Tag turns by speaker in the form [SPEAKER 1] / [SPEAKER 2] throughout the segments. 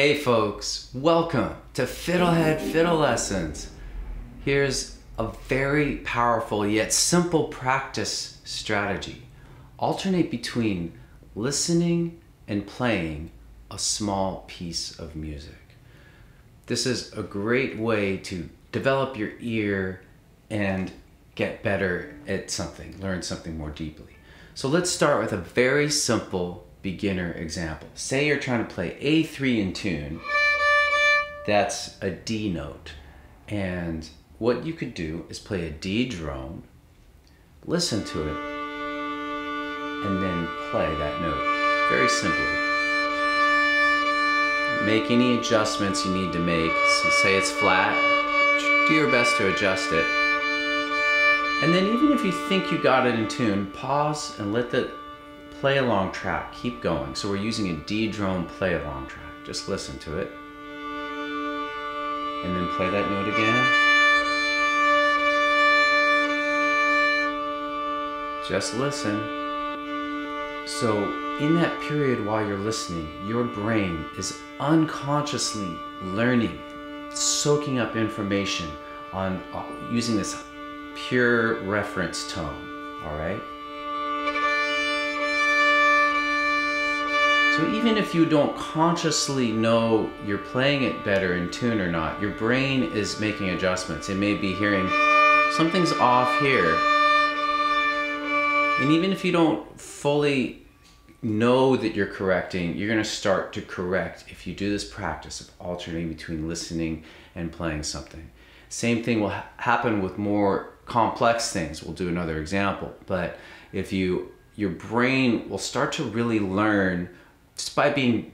[SPEAKER 1] Hey folks, welcome to FiddleHed Fiddle Lessons. Here's a very powerful yet simple practice strategy. Alternate between listening and playing a small piece of music. This is a great way to develop your ear and get better at something, learn something more deeply. So let's start with a very simple beginner example. Say you're trying to play A3 in tune, that's a D note. And what you could do is play a D drone, listen to it, and then play that note. Very simply. Make any adjustments you need to make. So say it's flat, do your best to adjust it. And then even if you think you got it in tune, pause and let the play along track keep going. So we're using a D drone play along track. Just listen to it. And then play that note again. Just listen. So in that period while you're listening, your brain is unconsciously learning, soaking up information on uh, using this pure reference tone, all right? So even if you don't consciously know you're playing it better in tune or not, your brain is making adjustments. It may be hearing something's off here. And even if you don't fully know that you're correcting, you're going to start to correct if you do this practice of alternating between listening and playing something. Same thing will ha happen with more complex things. We'll do another example. But if you, your brain will start to really learn just by being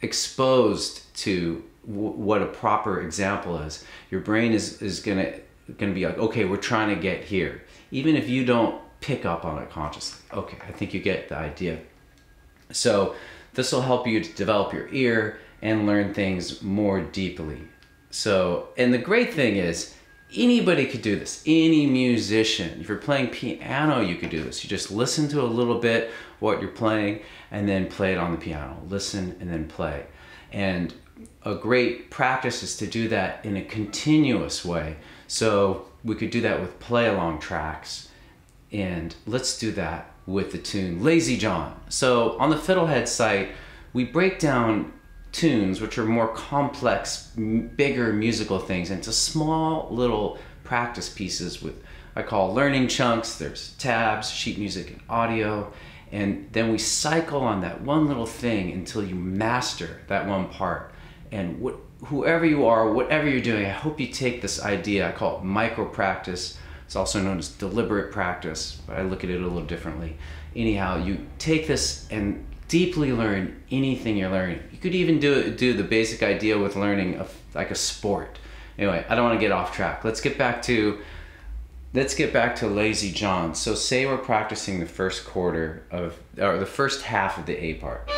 [SPEAKER 1] exposed to what a proper example is, your brain is, is gonna, gonna be like, okay, we're trying to get here. Even if you don't pick up on it consciously. Okay, I think you get the idea. So this will help you to develop your ear and learn things more deeply. So, and the great thing is, anybody could do this. Any musician. If you're playing piano, you could do this. You just listen to a little bit what you're playing and then play it on the piano. Listen and then play. And a great practice is to do that in a continuous way. So we could do that with play along tracks. And let's do that with the tune Lazy John. So on the FiddleHed site, we break down tunes, which are more complex, bigger musical things, into small little practice pieces with I call learning chunks. There's tabs, sheet music, and audio. And then we cycle on that one little thing until you master that one part. And what, whoever you are, whatever you're doing, I hope you take this idea. I call it micro practice. It's also known as deliberate practice, but I look at it a little differently. Anyhow, you take this and deeply learn anything you're learning. You could even do do the basic idea with learning a, like a sport. Anyway, I don't want to get off track. Let's get back to let's get back to Lazy John. So say we're practicing the first quarter of or the first half of the A part.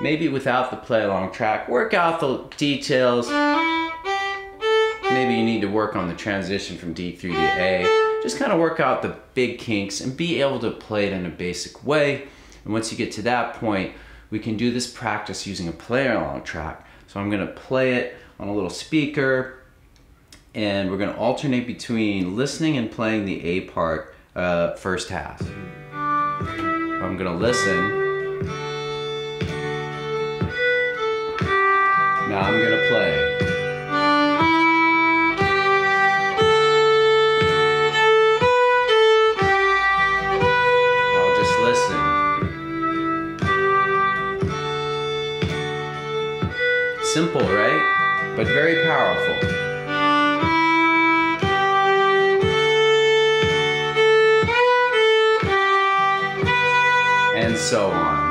[SPEAKER 1] Maybe without the play along track, work out the details. Maybe you need to work on the transition from D3 to A just kind of work out the big kinks and be able to play it in a basic way. And once you get to that point, we can do this practice using a play along track. So I'm gonna play it on a little speaker and we're gonna alternate between listening and playing the A part uh, first half. I'm gonna listen. Now I'm gonna play. But very powerful. And so on.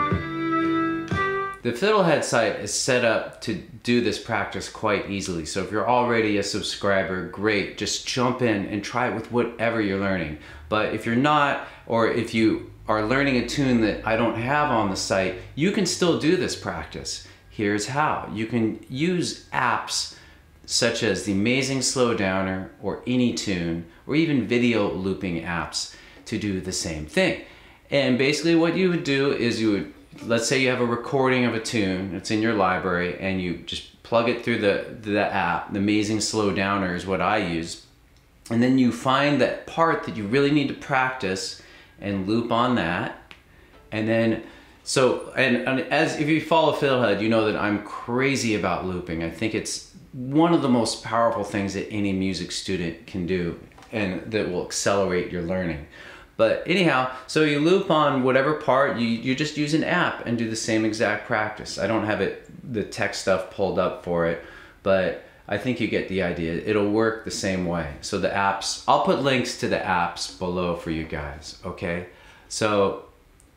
[SPEAKER 1] The FiddleHed site is set up to do this practice quite easily. So if you're already a subscriber, great. Just jump in and try it with whatever you're learning. But if you're not, or if you are learning a tune that I don't have on the site, you can still do this practice. Here's how. You can use apps such as the Amazing Slow Downer or AnyTune or even video looping apps to do the same thing. And basically what you would do is you would let's say you have a recording of a tune, it's in your library, and you just plug it through the, the app, the Amazing Slow Downer is what I use. And then you find that part that you really need to practice and loop on that. And then, so, and, and as if you follow FiddleHed, you know that I'm crazy about looping. I think it's one of the most powerful things that any music student can do and that will accelerate your learning. But anyhow, so you loop on whatever part, you, you just use an app and do the same exact practice. I don't have it, the tech stuff pulled up for it, but I think you get the idea. It'll work the same way. So the apps, I'll put links to the apps below for you guys, okay? So,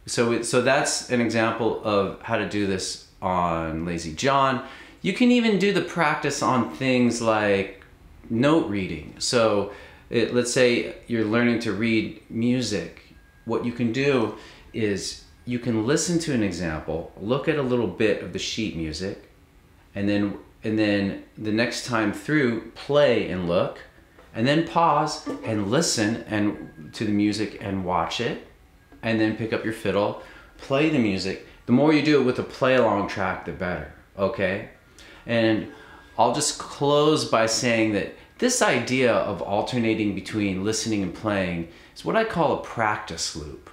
[SPEAKER 1] so, so that's an example of how to do this on Lazy John. You can even do the practice on things like note reading. So it, let's say you're learning to read music. What you can do is you can listen to an example, look at a little bit of the sheet music, and then and then the next time through play and look, and then pause and listen and to the music and watch it, and then pick up your fiddle, play the music. The more you do it with a play along track, the better. Okay, and I'll just close by saying that this idea of alternating between listening and playing is what I call a practice loop.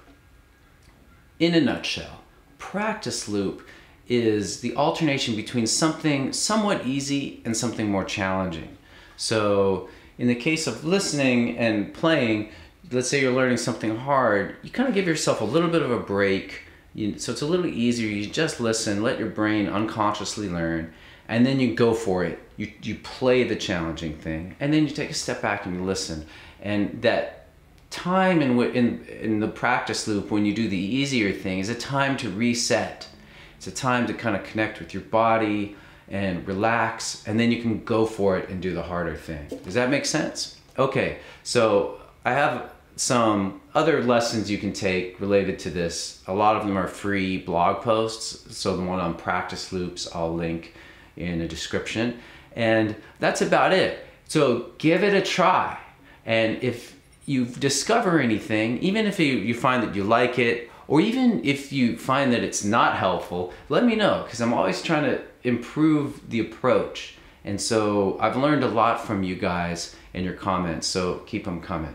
[SPEAKER 1] In a nutshell, practice loop is the alternation between something somewhat easy and something more challenging. So, in the case of listening and playing, let's say you're learning something hard, you kind of give yourself a little bit of a break. You, so it's a little easier. You just listen, let your brain unconsciously learn, and then you go for it. You, you play the challenging thing, and then you take a step back and you listen. And that time in, in, in the practice loop when you do the easier thing is a time to reset. It's a time to kind of connect with your body and relax, and then you can go for it and do the harder thing. Does that make sense? Okay, so I have some other lessons you can take related to this. A lot of them are free blog posts. So the one on practice loops, I'll link in the description. And that's about it. So give it a try. And if you discover anything, even if you, you find that you like it, or even if you find that it's not helpful, let me know because I'm always trying to improve the approach. And so I've learned a lot from you guys and your comments, so keep them coming.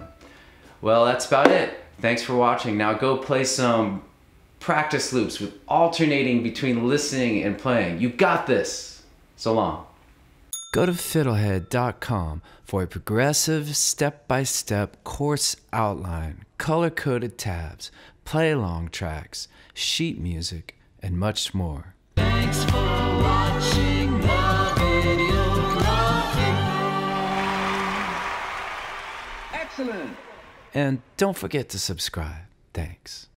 [SPEAKER 1] Well, that's about it. Thanks for watching. Now go play some practice loops with alternating between listening and playing. You got this. So long. Go to fiddlehed.com for a progressive step by step course outline, color coded tabs, play along tracks, sheet music, and much more. Thanks for watching the video. Excellent. And don't forget to subscribe. Thanks.